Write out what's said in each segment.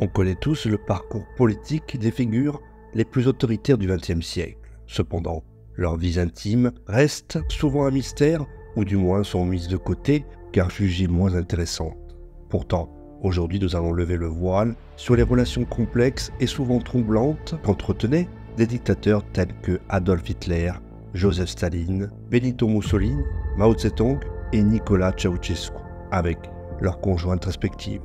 On connaît tous le parcours politique des figures les plus autoritaires du XXe siècle. Cependant, leurs vies intimes restent souvent un mystère, ou du moins sont mises de côté, car jugées moins intéressantes. Pourtant, aujourd'hui nous allons lever le voile sur les relations complexes et souvent troublantes qu'entretenaient des dictateurs tels que Adolf Hitler, Joseph Staline, Benito Mussolini, Mao Zedong et Nicolas Ceausescu, avec leurs conjointes respectives.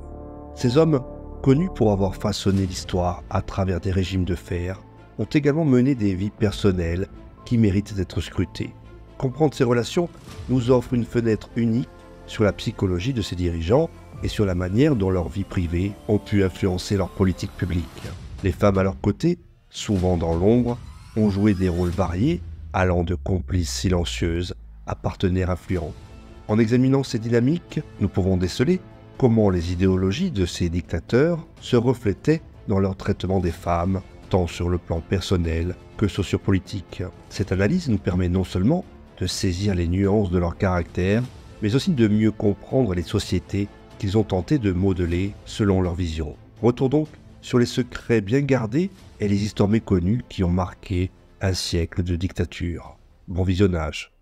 Ces hommes connus pour avoir façonné l'histoire à travers des régimes de fer, ont également mené des vies personnelles qui méritent d'être scrutées. Comprendre ces relations nous offre une fenêtre unique sur la psychologie de ces dirigeants et sur la manière dont leurs vies privées ont pu influencer leur politique publique. Les femmes à leur côté, souvent dans l'ombre, ont joué des rôles variés, allant de complices silencieuses à partenaires influents. En examinant ces dynamiques, nous pouvons déceler comment les idéologies de ces dictateurs se reflétaient dans leur traitement des femmes, tant sur le plan personnel que sociopolitique. Cette analyse nous permet non seulement de saisir les nuances de leur caractère, mais aussi de mieux comprendre les sociétés qu'ils ont tenté de modeler selon leur vision. Retour donc sur les secrets bien gardés et les histoires méconnues qui ont marqué un siècle de dictature. Bon visionnage.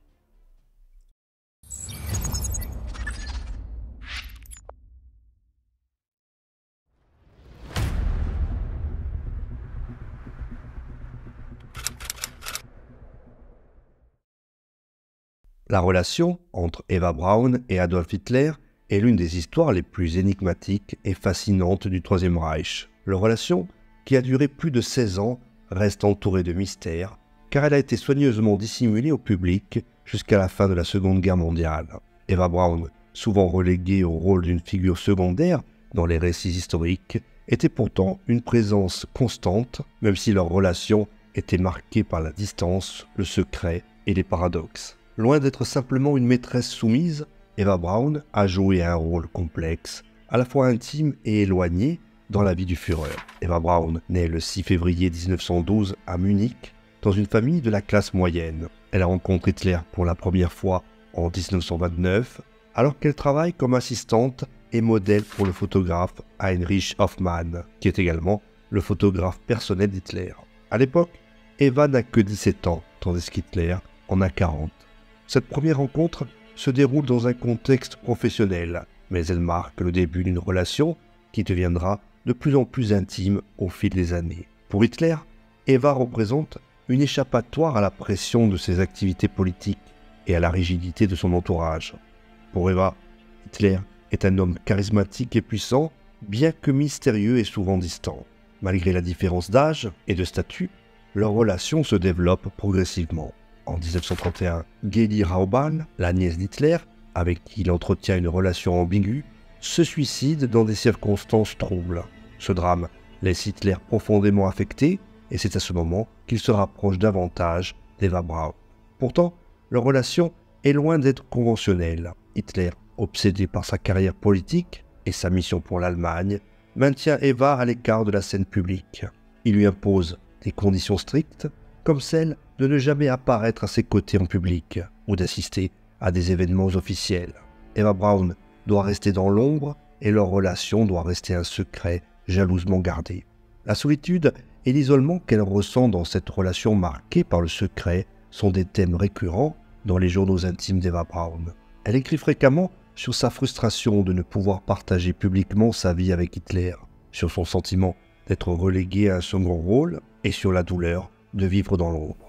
La relation entre Eva Braun et Adolf Hitler est l'une des histoires les plus énigmatiques et fascinantes du Troisième Reich. Leur relation, qui a duré plus de 16 ans, reste entourée de mystères, car elle a été soigneusement dissimulée au public jusqu'à la fin de la Seconde Guerre mondiale. Eva Braun, souvent reléguée au rôle d'une figure secondaire dans les récits historiques, était pourtant une présence constante, même si leur relation était marquée par la distance, le secret et les paradoxes. Loin d'être simplement une maîtresse soumise, Eva Braun a joué un rôle complexe, à la fois intime et éloigné, dans la vie du Führer. Eva Braun naît le 6 février 1912 à Munich, dans une famille de la classe moyenne. Elle rencontre Hitler pour la première fois en 1929, alors qu'elle travaille comme assistante et modèle pour le photographe Heinrich Hoffmann, qui est également le photographe personnel d'Hitler. À l'époque, Eva n'a que 17 ans, tandis qu'Hitler en a 40. Cette première rencontre se déroule dans un contexte professionnel, mais elle marque le début d'une relation qui deviendra de plus en plus intime au fil des années. Pour Hitler, Eva représente une échappatoire à la pression de ses activités politiques et à la rigidité de son entourage. Pour Eva, Hitler est un homme charismatique et puissant, bien que mystérieux et souvent distant. Malgré la différence d'âge et de statut, leur relation se développe progressivement en 1931, Geli Raubal, la nièce d'Hitler, avec qui il entretient une relation ambiguë, se suicide dans des circonstances troubles. Ce drame laisse Hitler profondément affecté et c'est à ce moment qu'il se rapproche davantage d'Eva Braun. Pourtant, leur relation est loin d'être conventionnelle. Hitler, obsédé par sa carrière politique et sa mission pour l'Allemagne, maintient Eva à l'écart de la scène publique. Il lui impose des conditions strictes, comme celle de ne jamais apparaître à ses côtés en public ou d'assister à des événements officiels. Eva Braun doit rester dans l'ombre et leur relation doit rester un secret jalousement gardé. La solitude et l'isolement qu'elle ressent dans cette relation marquée par le secret sont des thèmes récurrents dans les journaux intimes d'Eva Braun. Elle écrit fréquemment sur sa frustration de ne pouvoir partager publiquement sa vie avec Hitler, sur son sentiment d'être reléguée à un second rôle et sur la douleur de vivre dans l'ombre.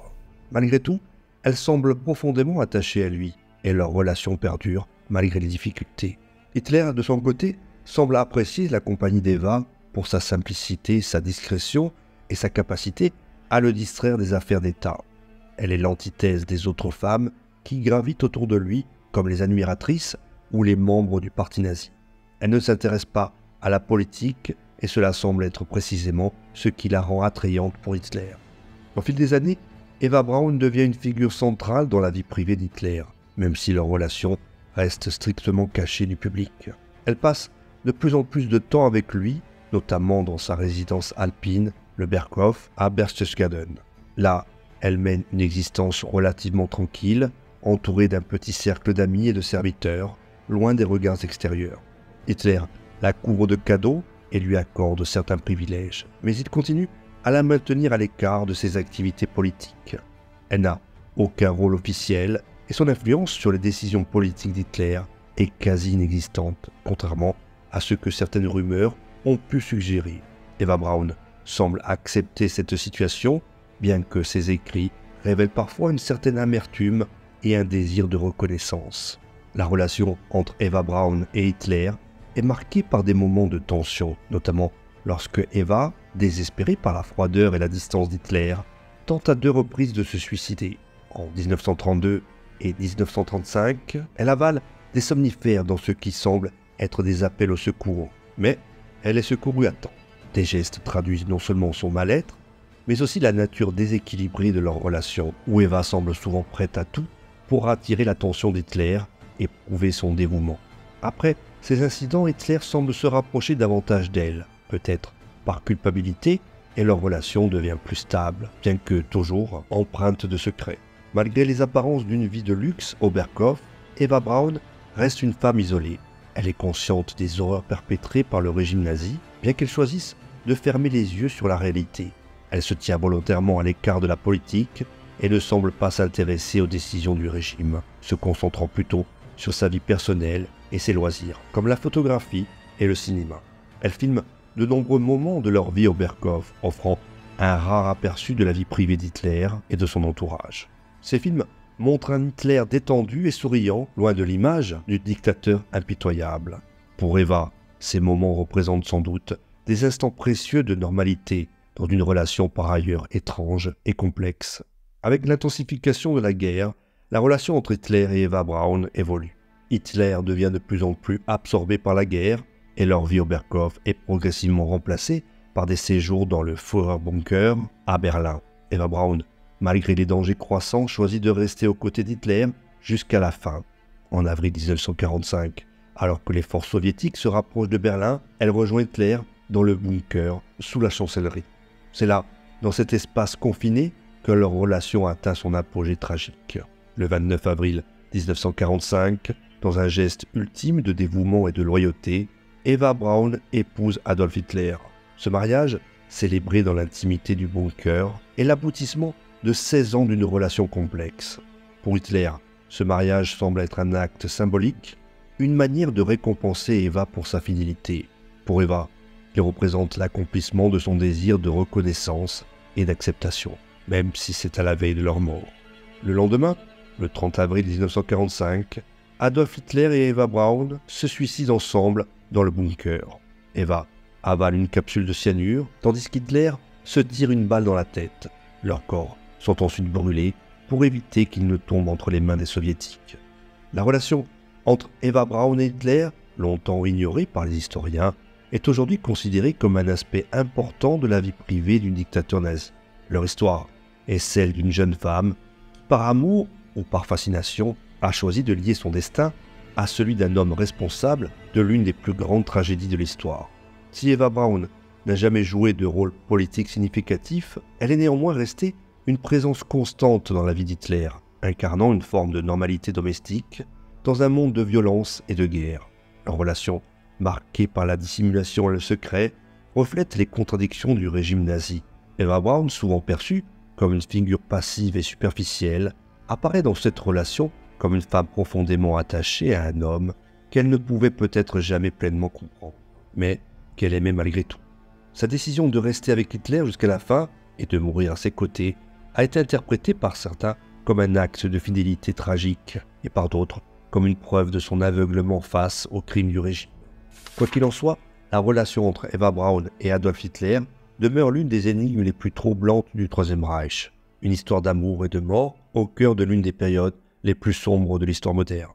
Malgré tout, elle semble profondément attachée à lui, et leur relation perdure malgré les difficultés. Hitler, de son côté, semble apprécier la compagnie d'Eva pour sa simplicité, sa discrétion et sa capacité à le distraire des affaires d'État. Elle est l'antithèse des autres femmes qui gravitent autour de lui comme les admiratrices ou les membres du parti nazi. Elle ne s'intéresse pas à la politique et cela semble être précisément ce qui la rend attrayante pour Hitler. Au fil des années, Eva Braun devient une figure centrale dans la vie privée d'Hitler, même si leur relation reste strictement cachée du public. Elle passe de plus en plus de temps avec lui, notamment dans sa résidence alpine, le Berghof, à Berchtesgaden. Là, elle mène une existence relativement tranquille, entourée d'un petit cercle d'amis et de serviteurs, loin des regards extérieurs. Hitler la couvre de cadeaux et lui accorde certains privilèges, mais il continue à la maintenir à l'écart de ses activités politiques. Elle n'a aucun rôle officiel et son influence sur les décisions politiques d'Hitler est quasi inexistante, contrairement à ce que certaines rumeurs ont pu suggérer. Eva Braun semble accepter cette situation, bien que ses écrits révèlent parfois une certaine amertume et un désir de reconnaissance. La relation entre Eva Braun et Hitler est marquée par des moments de tension, notamment lorsque Eva, désespérée par la froideur et la distance d'Hitler, tente à deux reprises de se suicider. En 1932 et 1935, elle avale des somnifères dans ce qui semble être des appels au secours, mais elle est secourue à temps. Des gestes traduisent non seulement son mal-être, mais aussi la nature déséquilibrée de leur relation, où Eva semble souvent prête à tout pour attirer l'attention d'Hitler et prouver son dévouement. Après ces incidents, Hitler semble se rapprocher davantage d'elle, peut-être par culpabilité, et leur relation devient plus stable, bien que toujours empreinte de secrets. Malgré les apparences d'une vie de luxe au Berghof, Eva Braun reste une femme isolée. Elle est consciente des horreurs perpétrées par le régime nazi, bien qu'elle choisisse de fermer les yeux sur la réalité. Elle se tient volontairement à l'écart de la politique et ne semble pas s'intéresser aux décisions du régime, se concentrant plutôt sur sa vie personnelle et ses loisirs, comme la photographie et le cinéma. Elle filme de nombreux moments de leur vie au Berghof, offrant un rare aperçu de la vie privée d'Hitler et de son entourage. Ces films montrent un Hitler détendu et souriant, loin de l'image du dictateur impitoyable. Pour Eva, ces moments représentent sans doute des instants précieux de normalité dans une relation par ailleurs étrange et complexe. Avec l'intensification de la guerre, la relation entre Hitler et Eva Braun évolue. Hitler devient de plus en plus absorbé par la guerre et leur vie au Berghof est progressivement remplacée par des séjours dans le Führerbunker à Berlin. Eva Braun malgré les dangers croissants, choisit de rester aux côtés d'Hitler jusqu'à la fin. En avril 1945, alors que les forces soviétiques se rapprochent de Berlin, elle rejoint Hitler dans le bunker sous la chancellerie. C'est là, dans cet espace confiné, que leur relation atteint son apogée tragique. Le 29 avril 1945, dans un geste ultime de dévouement et de loyauté, Eva Braun épouse Adolf Hitler. Ce mariage, célébré dans l'intimité du bunker, est l'aboutissement de 16 ans d'une relation complexe. Pour Hitler, ce mariage semble être un acte symbolique, une manière de récompenser Eva pour sa fidélité. Pour Eva, il représente l'accomplissement de son désir de reconnaissance et d'acceptation, même si c'est à la veille de leur mort. Le lendemain, le 30 avril 1945, Adolf Hitler et Eva Braun se suicident ensemble dans le bunker. Eva avale une capsule de cyanure, tandis qu'Hitler se tire une balle dans la tête. Leur corps sont ensuite brûlés pour éviter qu'ils ne tombent entre les mains des soviétiques. La relation entre Eva Braun et Hitler, longtemps ignorée par les historiens, est aujourd'hui considérée comme un aspect important de la vie privée du dictateur nazi. Leur histoire est celle d'une jeune femme qui, par amour ou par fascination, a choisi de lier son destin à celui d'un homme responsable de l'une des plus grandes tragédies de l'histoire. Si Eva Braun n'a jamais joué de rôle politique significatif, elle est néanmoins restée une présence constante dans la vie d'Hitler, incarnant une forme de normalité domestique dans un monde de violence et de guerre. Leur relation, marquée par la dissimulation et le secret, reflète les contradictions du régime nazi. Eva Braun, souvent perçue comme une figure passive et superficielle, apparaît dans cette relation comme une femme profondément attachée à un homme qu'elle ne pouvait peut-être jamais pleinement comprendre, mais qu'elle aimait malgré tout. Sa décision de rester avec Hitler jusqu'à la fin et de mourir à ses côtés a été interprété par certains comme un acte de fidélité tragique et par d'autres comme une preuve de son aveuglement face aux crimes du régime. Quoi qu'il en soit, la relation entre Eva Braun et Adolf Hitler demeure l'une des énigmes les plus troublantes du Troisième Reich, une histoire d'amour et de mort au cœur de l'une des périodes les plus sombres de l'histoire moderne.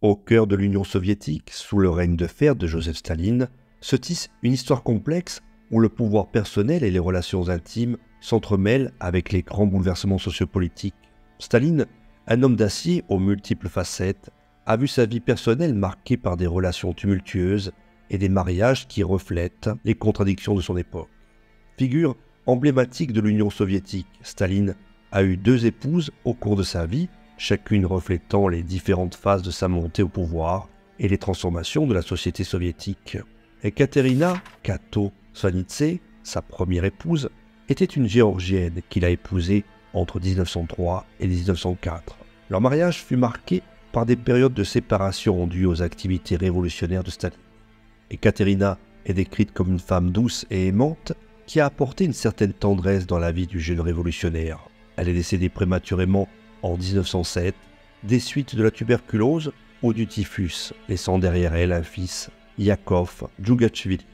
Au cœur de l'Union soviétique, sous le règne de fer de Joseph Staline, se tisse une histoire complexe où le pouvoir personnel et les relations intimes s'entremêlent avec les grands bouleversements sociopolitiques. Staline, un homme d'acier aux multiples facettes, a vu sa vie personnelle marquée par des relations tumultueuses et des mariages qui reflètent les contradictions de son époque. Figure emblématique de l'Union soviétique, Staline a eu deux épouses au cours de sa vie, chacune reflétant les différentes phases de sa montée au pouvoir et les transformations de la société soviétique. Ekaterina Kato Svanitse, sa première épouse, était une géorgienne qu'il a épousée entre 1903 et 1904. Leur mariage fut marqué par des périodes de séparation dues aux activités révolutionnaires de Staline. Ekaterina est décrite comme une femme douce et aimante qui a apporté une certaine tendresse dans la vie du jeune révolutionnaire. Elle est décédée prématurément en 1907 des suites de la tuberculose ou du typhus, laissant derrière elle un fils, Yakov Djougachvili.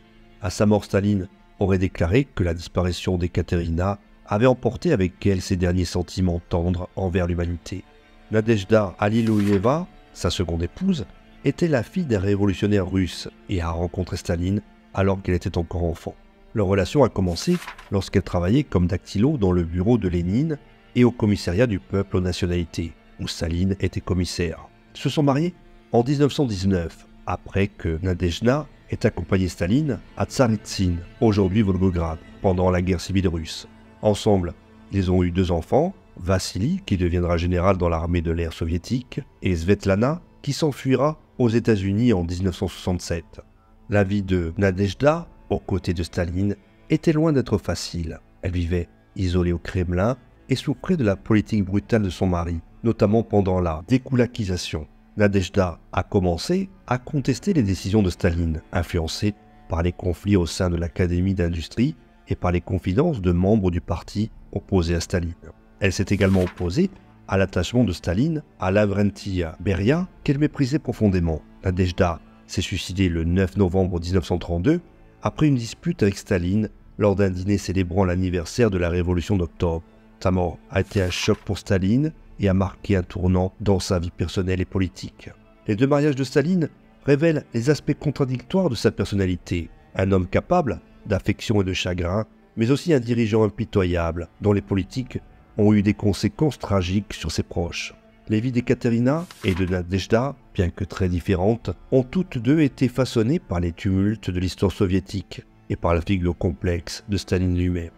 À sa mort, Staline aurait déclaré que la disparition d'Ekaterina avait emporté avec elle ses derniers sentiments tendres envers l'humanité. Nadezhda Alilouyeva, sa seconde épouse, était la fille d'un révolutionnaire russe et a rencontré Staline alors qu'elle était encore enfant. Leur relation a commencé lorsqu'elle travaillait comme dactylo dans le bureau de Lénine et au commissariat du peuple aux nationalités, où Staline était commissaire. Ils se sont mariés en 1919, après que Nadezhda ait accompagné Staline à Tsaritsyn, aujourd'hui Volgograd, pendant la guerre civile russe. Ensemble, ils ont eu deux enfants, Vassili, qui deviendra général dans l'armée de l'air soviétique, et Svetlana, qui s'enfuira aux États-Unis en 1967. La vie de Nadezhda, aux côtés de Staline, était loin d'être facile. Elle vivait isolée au Kremlin et souffrait de la politique brutale de son mari, notamment pendant la découlakisation. Nadezhda a commencé à contester les décisions de Staline, influencée par les conflits au sein de l'Académie d'industrie et par les confidences de membres du parti opposés à Staline. Elle s'est également opposée à l'attachement de Staline à Lavrentia Beria qu'elle méprisait profondément. Nadezhda s'est suicidée le 9 novembre 1932 après une dispute avec Staline lors d'un dîner célébrant l'anniversaire de la révolution d'octobre. Sa mort a été un choc pour Staline et a marqué un tournant dans sa vie personnelle et politique. Les deux mariages de Staline révèlent les aspects contradictoires de sa personnalité. Un homme capable d'affection et de chagrin, mais aussi un dirigeant impitoyable dont les politiques ont eu des conséquences tragiques sur ses proches. Les vies d'Ekaterina et de Nadezhda, bien que très différentes, ont toutes deux été façonnées par les tumultes de l'histoire soviétique et par la figure complexe de Staline lui-même.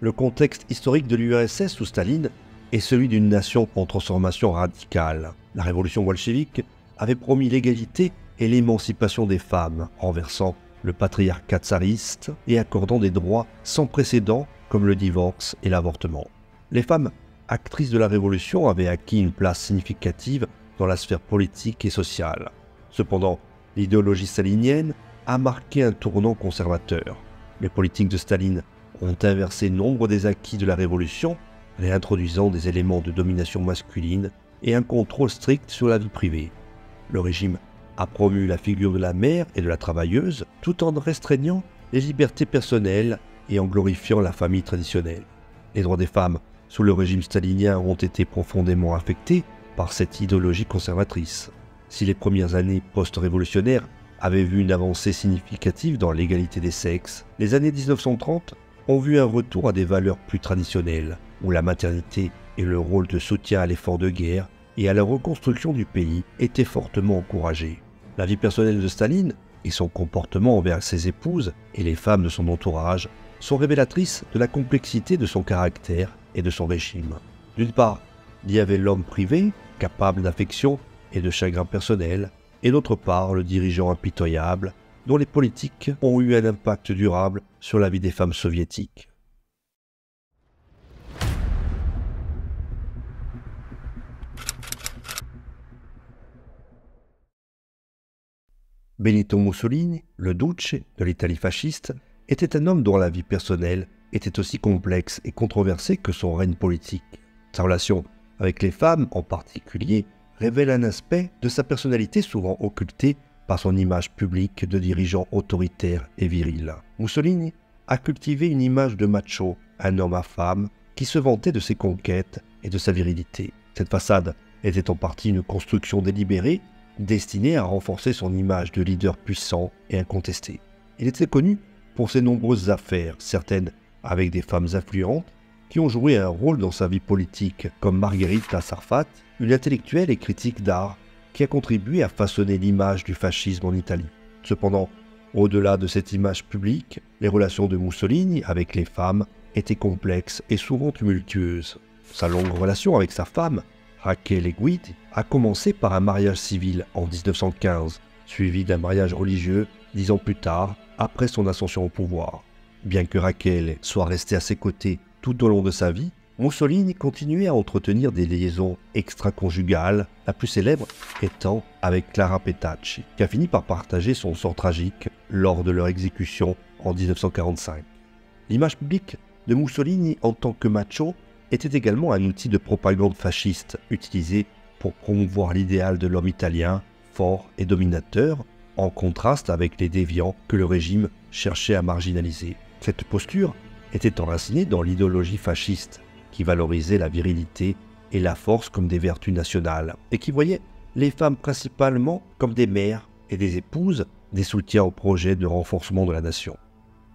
Le contexte historique de l'URSS sous Staline est celui d'une nation en transformation radicale. La révolution bolchevique avait promis l'égalité et l'émancipation des femmes, renversant le patriarcat tsariste et accordant des droits sans précédent comme le divorce et l'avortement. Les femmes actrices de la Révolution avaient acquis une place significative dans la sphère politique et sociale. Cependant, l'idéologie stalinienne a marqué un tournant conservateur. Les politiques de Staline ont inversé nombre des acquis de la Révolution, réintroduisant des éléments de domination masculine et un contrôle strict sur la vie privée. Le régime a promu la figure de la mère et de la travailleuse tout en restreignant les libertés personnelles et en glorifiant la famille traditionnelle. Les droits des femmes sous le régime stalinien ont été profondément affectés par cette idéologie conservatrice. Si les premières années post-révolutionnaires avaient vu une avancée significative dans l'égalité des sexes, les années 1930 ont vu un retour à des valeurs plus traditionnelles, où la maternité et le rôle de soutien à l'effort de guerre et à la reconstruction du pays étaient fortement encouragés. La vie personnelle de Staline et son comportement envers ses épouses et les femmes de son entourage sont révélatrices de la complexité de son caractère et de son régime. D'une part, il y avait l'homme privé, capable d'affection et de chagrin personnel, et d'autre part le dirigeant impitoyable, dont les politiques ont eu un impact durable sur la vie des femmes soviétiques. Benito Mussolini, le duce de l'Italie fasciste, était un homme dont la vie personnelle était aussi complexe et controversée que son règne politique. Sa relation avec les femmes en particulier révèle un aspect de sa personnalité souvent occulté par son image publique de dirigeant autoritaire et viril. Mussolini a cultivé une image de macho, un homme à femme, qui se vantait de ses conquêtes et de sa virilité. Cette façade était en partie une construction délibérée, destinée à renforcer son image de leader puissant et incontesté. Il était connu pour ses nombreuses affaires, certaines avec des femmes influentes, qui ont joué un rôle dans sa vie politique, comme Margherita Sarfat, une intellectuelle et critique d'art qui a contribué à façonner l'image du fascisme en Italie. Cependant, au-delà de cette image publique, les relations de Mussolini avec les femmes étaient complexes et souvent tumultueuses. Sa longue relation avec sa femme, Raquel Eguid, a commencé par un mariage civil en 1915, suivi d'un mariage religieux dix ans plus tard, après son ascension au pouvoir. Bien que Raquel soit restée à ses côtés tout au long de sa vie, Mussolini continuait à entretenir des liaisons extra-conjugales, la plus célèbre étant avec Clara Petacci, qui a fini par partager son sort tragique lors de leur exécution en 1945. L'image publique de Mussolini en tant que macho était également un outil de propagande fasciste utilisé pour promouvoir l'idéal de l'homme italien fort et dominateur, en contraste avec les déviants que le régime cherchait à marginaliser. Cette posture était enracinée dans l'idéologie fasciste qui valorisait la virilité et la force comme des vertus nationales, et qui voyait les femmes principalement comme des mères et des épouses, des soutiens au projet de renforcement de la nation.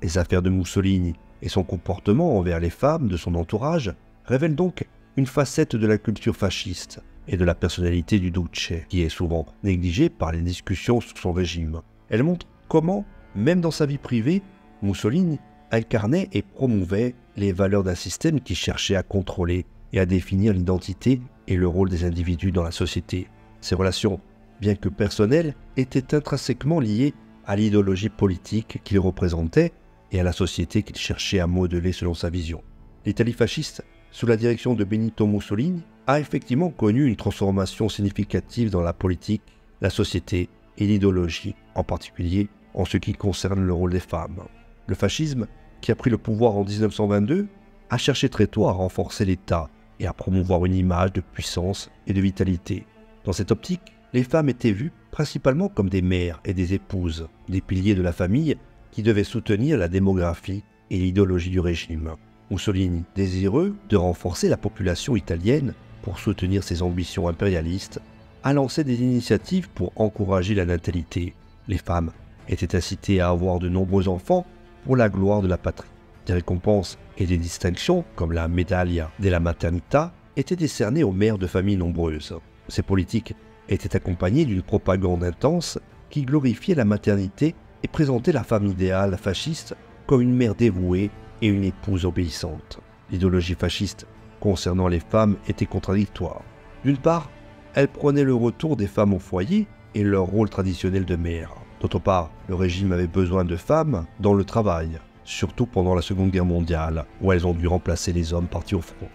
Les affaires de Mussolini et son comportement envers les femmes de son entourage révèlent donc une facette de la culture fasciste et de la personnalité du Duce, qui est souvent négligée par les discussions sur son régime. Elle montre comment, même dans sa vie privée, Mussolini incarnait et promouvait les valeurs d'un système qui cherchait à contrôler et à définir l'identité et le rôle des individus dans la société. Ces relations, bien que personnelles, étaient intrinsèquement liées à l'idéologie politique qu'il représentait et à la société qu'il cherchait à modeler selon sa vision. L'Italie fasciste, sous la direction de Benito Mussolini, a effectivement connu une transformation significative dans la politique, la société et l'idéologie, en particulier en ce qui concerne le rôle des femmes. Le fascisme qui a pris le pouvoir en 1922, a cherché très tôt à renforcer l'État et à promouvoir une image de puissance et de vitalité. Dans cette optique, les femmes étaient vues principalement comme des mères et des épouses, des piliers de la famille qui devaient soutenir la démographie et l'idéologie du régime. Mussolini, désireux de renforcer la population italienne pour soutenir ses ambitions impérialistes, a lancé des initiatives pour encourager la natalité. Les femmes étaient incitées à avoir de nombreux enfants pour la gloire de la patrie. Des récompenses et des distinctions, comme la Medaglia della Maternità, étaient décernées aux mères de familles nombreuses. Ces politiques étaient accompagnées d'une propagande intense qui glorifiait la maternité et présentait la femme idéale fasciste comme une mère dévouée et une épouse obéissante. L'idéologie fasciste concernant les femmes était contradictoire. D'une part, elle prenait le retour des femmes au foyer et leur rôle traditionnel de mère. D'autre part, le régime avait besoin de femmes dans le travail, surtout pendant la Seconde Guerre mondiale, où elles ont dû remplacer les hommes partis au front.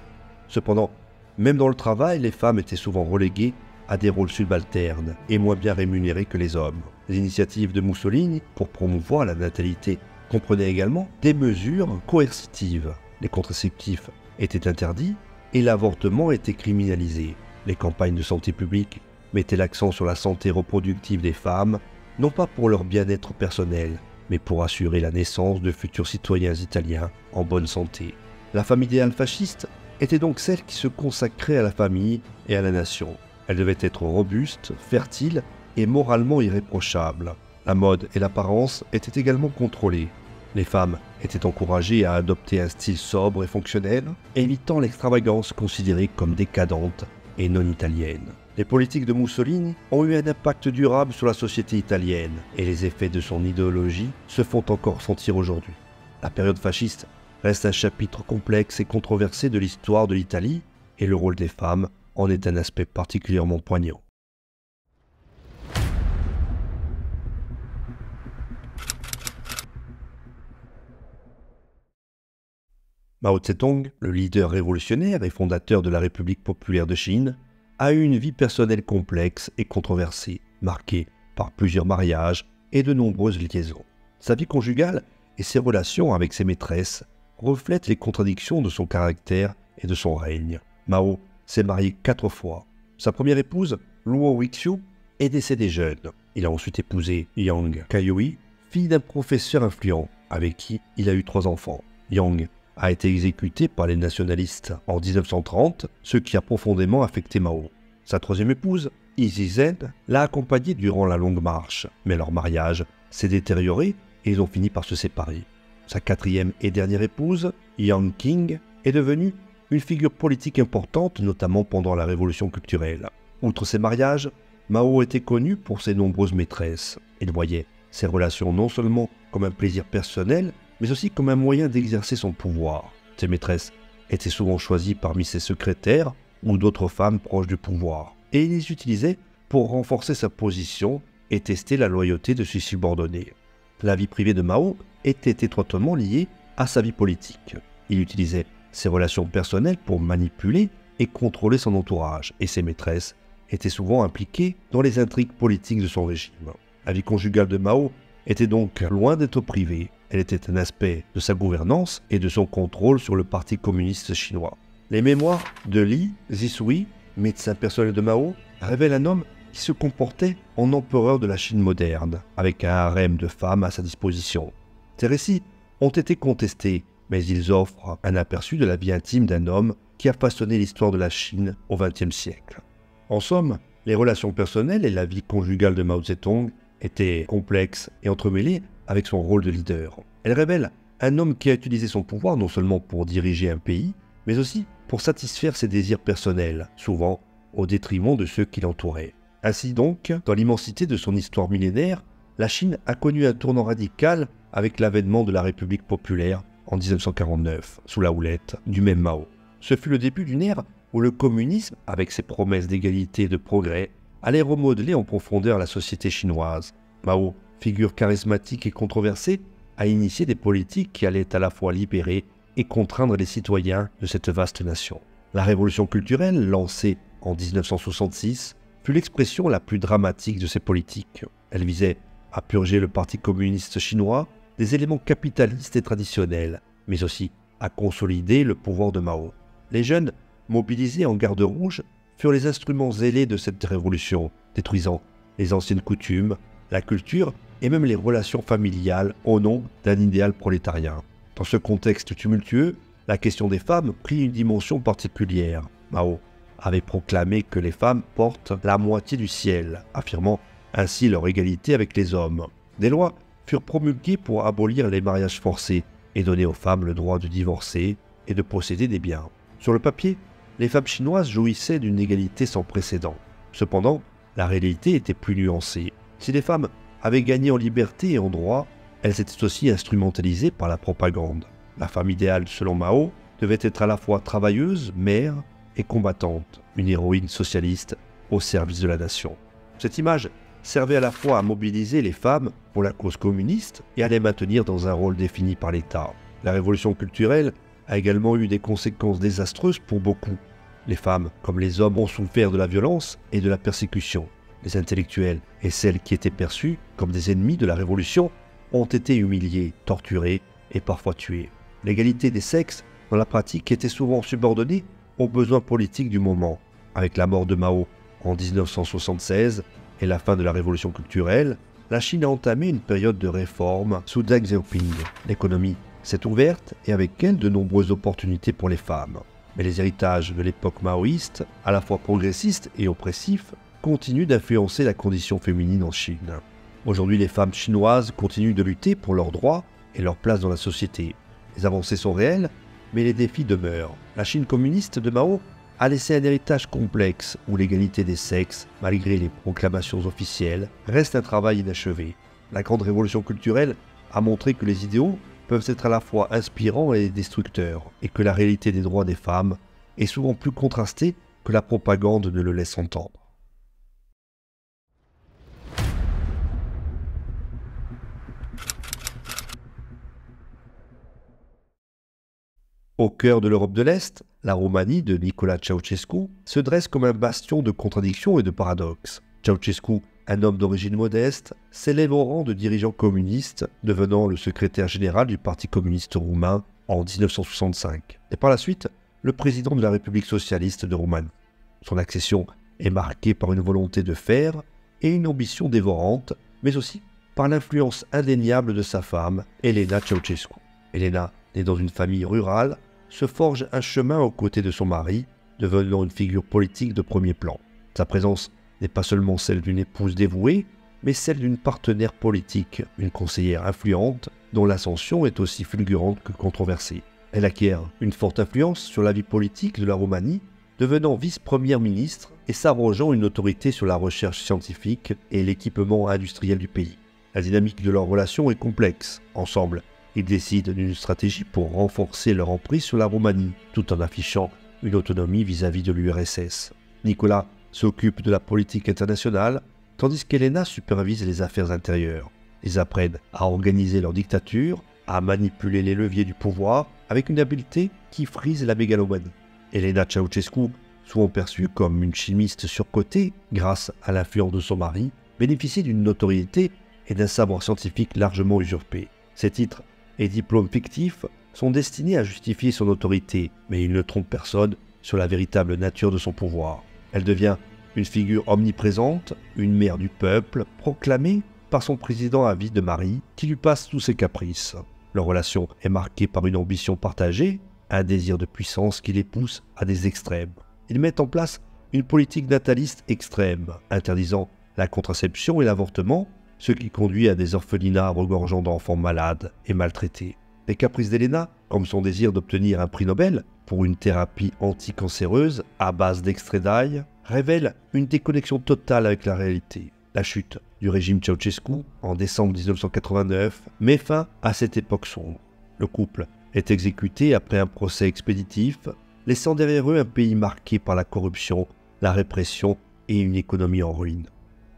Cependant, même dans le travail, les femmes étaient souvent reléguées à des rôles subalternes et moins bien rémunérés que les hommes. Les initiatives de Mussolini pour promouvoir la natalité comprenaient également des mesures coercitives. Les contraceptifs étaient interdits et l'avortement était criminalisé. Les campagnes de santé publique mettaient l'accent sur la santé reproductive des femmes non pas pour leur bien-être personnel, mais pour assurer la naissance de futurs citoyens italiens en bonne santé. La femme idéale fasciste était donc celle qui se consacrait à la famille et à la nation. Elle devait être robuste, fertile et moralement irréprochable. La mode et l'apparence étaient également contrôlées. Les femmes étaient encouragées à adopter un style sobre et fonctionnel, évitant l'extravagance considérée comme décadente et non italienne. Les politiques de Mussolini ont eu un impact durable sur la société italienne et les effets de son idéologie se font encore sentir aujourd'hui. La période fasciste reste un chapitre complexe et controversé de l'histoire de l'Italie et le rôle des femmes en est un aspect particulièrement poignant. Mao Zedong, le leader révolutionnaire et fondateur de la République populaire de Chine, a eu une vie personnelle complexe et controversée, marquée par plusieurs mariages et de nombreuses liaisons. Sa vie conjugale et ses relations avec ses maîtresses reflètent les contradictions de son caractère et de son règne. Mao s'est marié quatre fois. Sa première épouse, Luo Wixiu, est décédée jeune. Il a ensuite épousé Yang Kaiyui, fille d'un professeur influent, avec qui il a eu trois enfants. Yang a été exécuté par les nationalistes en 1930, ce qui a profondément affecté Mao. Sa troisième épouse, Izzy Zen, l'a accompagné durant la longue marche, mais leur mariage s'est détérioré et ils ont fini par se séparer. Sa quatrième et dernière épouse, Yang King, est devenue une figure politique importante, notamment pendant la révolution culturelle. Outre ses mariages, Mao était connu pour ses nombreuses maîtresses. Il voyait ses relations non seulement comme un plaisir personnel, mais aussi comme un moyen d'exercer son pouvoir. Ses maîtresses était souvent choisi parmi ses secrétaires ou d'autres femmes proches du pouvoir, et il les utilisait pour renforcer sa position et tester la loyauté de ses subordonnés. La vie privée de Mao était étroitement liée à sa vie politique. Il utilisait ses relations personnelles pour manipuler et contrôler son entourage, et ses maîtresses étaient souvent impliquées dans les intrigues politiques de son régime. La vie conjugale de Mao était donc loin d'être privée, elle était un aspect de sa gouvernance et de son contrôle sur le Parti communiste chinois. Les mémoires de Li Zisui, médecin personnel de Mao, révèlent un homme qui se comportait en empereur de la Chine moderne, avec un harem de femmes à sa disposition. Ces récits ont été contestés, mais ils offrent un aperçu de la vie intime d'un homme qui a façonné l'histoire de la Chine au XXe siècle. En somme, les relations personnelles et la vie conjugale de Mao Zedong étaient complexes et entremêlées avec son rôle de leader. Elles révèlent un homme qui a utilisé son pouvoir non seulement pour diriger un pays, mais aussi pour satisfaire ses désirs personnels, souvent au détriment de ceux qui l'entouraient. Ainsi donc, dans l'immensité de son histoire millénaire, la Chine a connu un tournant radical avec l'avènement de la République populaire en 1949, sous la houlette du même Mao. Ce fut le début d'une ère où le communisme, avec ses promesses d'égalité et de progrès, allait remodeler en profondeur la société chinoise. Mao, figure charismatique et controversée, a initié des politiques qui allaient à la fois libérer et contraindre les citoyens de cette vaste nation. La révolution culturelle, lancée en 1966, fut l'expression la plus dramatique de ces politiques. Elle visait à purger le Parti communiste chinois des éléments capitalistes et traditionnels, mais aussi à consolider le pouvoir de Mao. Les jeunes, mobilisés en garde rouge, furent les instruments zélés de cette révolution, détruisant les anciennes coutumes, la culture et même les relations familiales au nom d'un idéal prolétarien. Dans ce contexte tumultueux, la question des femmes prit une dimension particulière. Mao avait proclamé que les femmes portent la moitié du ciel, affirmant ainsi leur égalité avec les hommes. Des lois furent promulguées pour abolir les mariages forcés et donner aux femmes le droit de divorcer et de posséder des biens. Sur le papier, les femmes chinoises jouissaient d'une égalité sans précédent. Cependant, la réalité était plus nuancée. Si les femmes avaient gagné en liberté et en droit, elles étaient aussi instrumentalisées par la propagande. La femme idéale, selon Mao, devait être à la fois travailleuse, mère et combattante, une héroïne socialiste au service de la nation. Cette image servait à la fois à mobiliser les femmes pour la cause communiste et à les maintenir dans un rôle défini par l'État. La révolution culturelle a également eu des conséquences désastreuses pour beaucoup. Les femmes, comme les hommes, ont souffert de la violence et de la persécution. Les intellectuels et celles qui étaient perçus comme des ennemis de la révolution ont été humiliés, torturés et parfois tués. L'égalité des sexes dans la pratique était souvent subordonnée aux besoins politiques du moment. Avec la mort de Mao en 1976 et la fin de la révolution culturelle, la Chine a entamé une période de réforme sous Deng Xiaoping. L'économie s'est ouverte et avec elle de nombreuses opportunités pour les femmes. Mais les héritages de l'époque maoïste, à la fois progressistes et oppressifs, continuent d'influencer la condition féminine en Chine. Aujourd'hui, les femmes chinoises continuent de lutter pour leurs droits et leur place dans la société. Les avancées sont réelles, mais les défis demeurent. La Chine communiste de Mao a laissé un héritage complexe où l'égalité des sexes, malgré les proclamations officielles, reste un travail inachevé. La grande révolution culturelle a montré que les idéaux peuvent être à la fois inspirants et destructeurs, et que la réalité des droits des femmes est souvent plus contrastée que la propagande ne le laisse entendre. Au cœur de l'Europe de l'Est, la Roumanie de Nicolas Ceausescu se dresse comme un bastion de contradictions et de paradoxes. Ceausescu, un homme d'origine modeste, s'élève au rang de dirigeant communiste, devenant le secrétaire général du Parti communiste roumain en 1965, et par la suite le président de la République socialiste de Roumanie. Son accession est marquée par une volonté de faire et une ambition dévorante, mais aussi par l'influence indéniable de sa femme, Elena Ceausescu. Elena, née dans une famille rurale, se forge un chemin aux côtés de son mari, devenant une figure politique de premier plan. Sa présence n'est pas seulement celle d'une épouse dévouée, mais celle d'une partenaire politique, une conseillère influente, dont l'ascension est aussi fulgurante que controversée. Elle acquiert une forte influence sur la vie politique de la Roumanie, devenant vice-première ministre et s'arrogeant une autorité sur la recherche scientifique et l'équipement industriel du pays. La dynamique de leur relation est complexe. Ensemble, ils décident d'une stratégie pour renforcer leur emprise sur la Roumanie, tout en affichant une autonomie vis-à-vis de l'URSS. Nicolas s'occupe de la politique internationale, tandis qu'Elena supervise les affaires intérieures. Ils apprennent à organiser leur dictature, à manipuler les leviers du pouvoir avec une habileté qui frise la mégalomanie. Elena Ceausescu, souvent perçue comme une chimiste surcotée grâce à l'influence de son mari, bénéficie d'une notoriété et d'un savoir scientifique largement usurpés. Ses titres et diplômes fictifs sont destinés à justifier son autorité, mais il ne trompe personne sur la véritable nature de son pouvoir. Elle devient une figure omniprésente, une mère du peuple, proclamée par son président à vie de Marie, qui lui passe tous ses caprices. Leur relation est marquée par une ambition partagée, un désir de puissance qui les pousse à des extrêmes. Ils mettent en place une politique nataliste extrême, interdisant la contraception et l'avortement, ce qui conduit à des orphelinats regorgeant d'enfants malades et maltraités. Les caprices d'Elena, comme son désir d'obtenir un prix Nobel pour une thérapie anticancéreuse à base d'extrait d'ail, révèlent une déconnexion totale avec la réalité. La chute du régime Ceausescu en décembre 1989 met fin à cette époque sombre. Le couple est exécuté après un procès expéditif, laissant derrière eux un pays marqué par la corruption, la répression et une économie en ruine.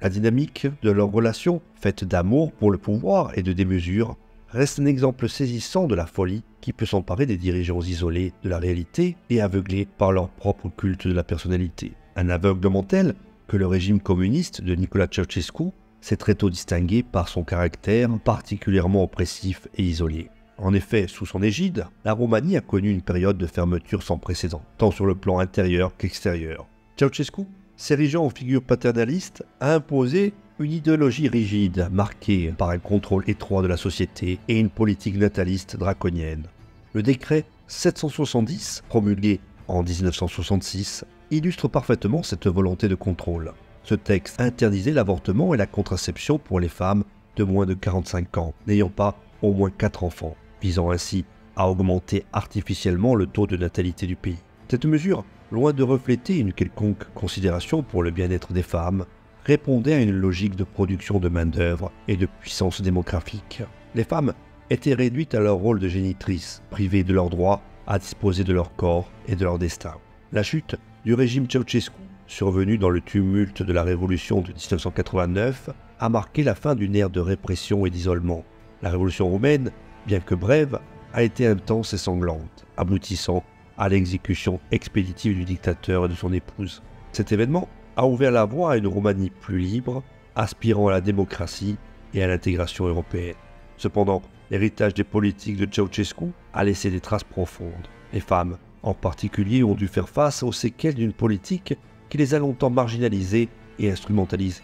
La dynamique de leur relation, faite d'amour pour le pouvoir et de démesure, reste un exemple saisissant de la folie qui peut s'emparer des dirigeants isolés de la réalité et aveuglés par leur propre culte de la personnalité. Un aveuglement tel que le régime communiste de Nicolas Ceausescu s'est très tôt distingué par son caractère particulièrement oppressif et isolé. En effet, sous son égide, la Roumanie a connu une période de fermeture sans précédent, tant sur le plan intérieur qu'extérieur. Ceausescu s'érigeant en figure paternaliste, a imposé une idéologie rigide, marquée par un contrôle étroit de la société et une politique nataliste draconienne. Le décret 770, promulgué en 1966, illustre parfaitement cette volonté de contrôle. Ce texte interdisait l'avortement et la contraception pour les femmes de moins de 45 ans, n'ayant pas au moins 4 enfants, visant ainsi à augmenter artificiellement le taux de natalité du pays. Cette mesure loin de refléter une quelconque considération pour le bien-être des femmes, répondait à une logique de production de main-d'œuvre et de puissance démographique. Les femmes étaient réduites à leur rôle de génitrices, privées de leur droit à disposer de leur corps et de leur destin. La chute du régime Ceausescu, survenue dans le tumulte de la révolution de 1989, a marqué la fin d'une ère de répression et d'isolement. La révolution roumaine, bien que brève, a été intense et sanglante, aboutissant à l'exécution expéditive du dictateur et de son épouse. Cet événement a ouvert la voie à une Roumanie plus libre, aspirant à la démocratie et à l'intégration européenne. Cependant, l'héritage des politiques de Ceausescu a laissé des traces profondes. Les femmes, en particulier, ont dû faire face aux séquelles d'une politique qui les a longtemps marginalisées et instrumentalisées.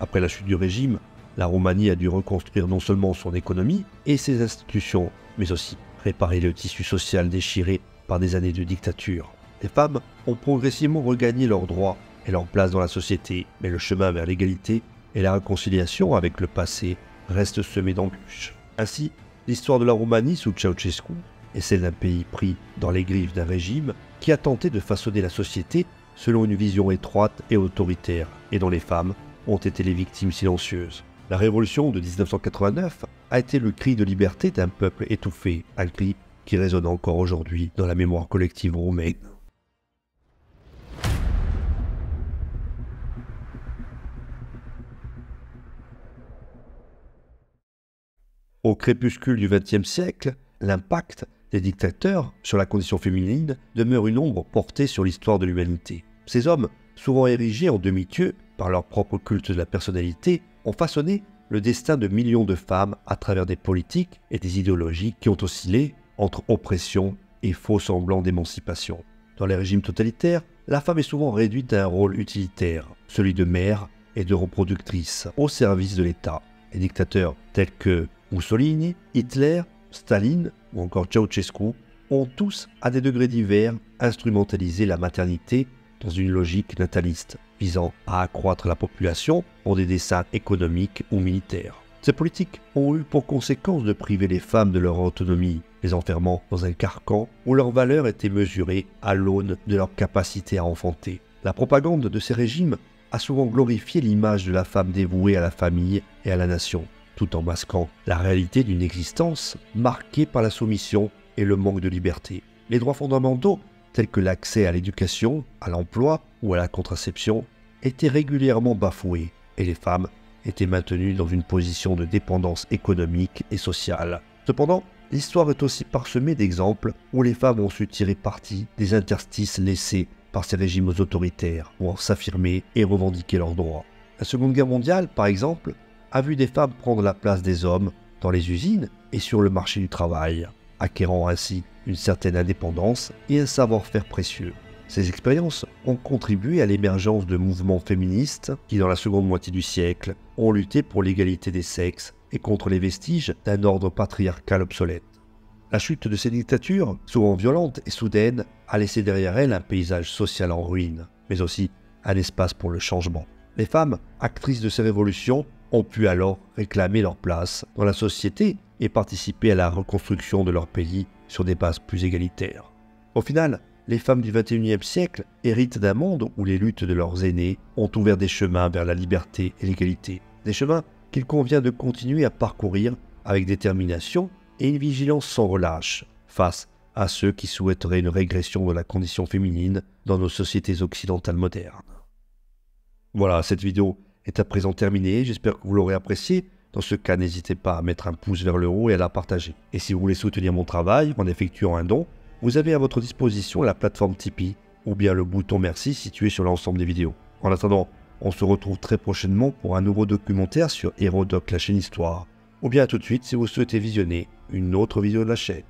Après la chute du régime, la Roumanie a dû reconstruire non seulement son économie et ses institutions, mais aussi réparer le tissu social déchiré par des années de dictature. Les femmes ont progressivement regagné leurs droits et leur place dans la société, mais le chemin vers l'égalité et la réconciliation avec le passé reste semé d'embûches. Ainsi, l'histoire de la Roumanie sous Ceausescu est celle d'un pays pris dans les griffes d'un régime qui a tenté de façonner la société selon une vision étroite et autoritaire, et dont les femmes ont été les victimes silencieuses. La révolution de 1989 a été le cri de liberté d'un peuple étouffé, un cri qui résonne encore aujourd'hui dans la mémoire collective roumaine. Au crépuscule du XXe siècle, l'impact des dictateurs sur la condition féminine demeure une ombre portée sur l'histoire de l'humanité. Ces hommes, souvent érigés en demi-dieux par leur propre culte de la personnalité, ont façonné le destin de millions de femmes à travers des politiques et des idéologies qui ont oscillé entre oppression et faux semblant d'émancipation. Dans les régimes totalitaires, la femme est souvent réduite à un rôle utilitaire, celui de mère et de reproductrice, au service de l'État. Les dictateurs tels que Mussolini, Hitler, Staline ou encore Ceausescu ont tous, à des degrés divers, instrumentalisé la maternité dans une logique nataliste, visant à accroître la population pour des desseins économiques ou militaires. Ces politiques ont eu pour conséquence de priver les femmes de leur autonomie, les enfermant dans un carcan où leur valeur était mesurée à l'aune de leur capacité à enfanter. La propagande de ces régimes a souvent glorifié l'image de la femme dévouée à la famille et à la nation. tout en masquant la réalité d'une existence marquée par la soumission et le manque de liberté. Les droits fondamentaux, tels que l'accès à l'éducation, à l'emploi ou à la contraception, étaient régulièrement bafoués et les femmes étaient maintenues dans une position de dépendance économique et sociale. Cependant, l'histoire est aussi parsemée d'exemples où les femmes ont su tirer parti des interstices laissés par ces régimes autoritaires pour s'affirmer et revendiquer leurs droits. La Seconde Guerre mondiale, par exemple, a vu des femmes prendre la place des hommes dans les usines et sur le marché du travail, acquérant ainsi une certaine indépendance et un savoir-faire précieux. Ces expériences ont contribué à l'émergence de mouvements féministes qui, dans la seconde moitié du siècle, ont lutté pour l'égalité des sexes et contre les vestiges d'un ordre patriarcal obsolète. La chute de ces dictatures, souvent violentes et soudaines, a laissé derrière elles un paysage social en ruine, mais aussi un espace pour le changement. Les femmes, actrices de ces révolutions, ont pu alors réclamer leur place dans la société et participer à la reconstruction de leur pays sur des bases plus égalitaires. Au final, les femmes du XXIe siècle héritent d'un monde où les luttes de leurs aînés ont ouvert des chemins vers la liberté et l'égalité. Des chemins qu'il convient de continuer à parcourir avec détermination et une vigilance sans relâche face à ceux qui souhaiteraient une régression de la condition féminine dans nos sociétés occidentales modernes. Voilà, cette vidéo est à présent terminée, j'espère que vous l'aurez appréciée. Dans ce cas, n'hésitez pas à mettre un pouce vers le haut et à la partager. Et si vous voulez soutenir mon travail en effectuant un don, vous avez à votre disposition la plateforme Tipeee ou bien le bouton merci situé sur l'ensemble des vidéos. En attendant, on se retrouve très prochainement pour un nouveau documentaire sur Hérodoc, la chaîne Histoire. Ou bien tout de suite si vous souhaitez visionner une autre vidéo de la chaîne.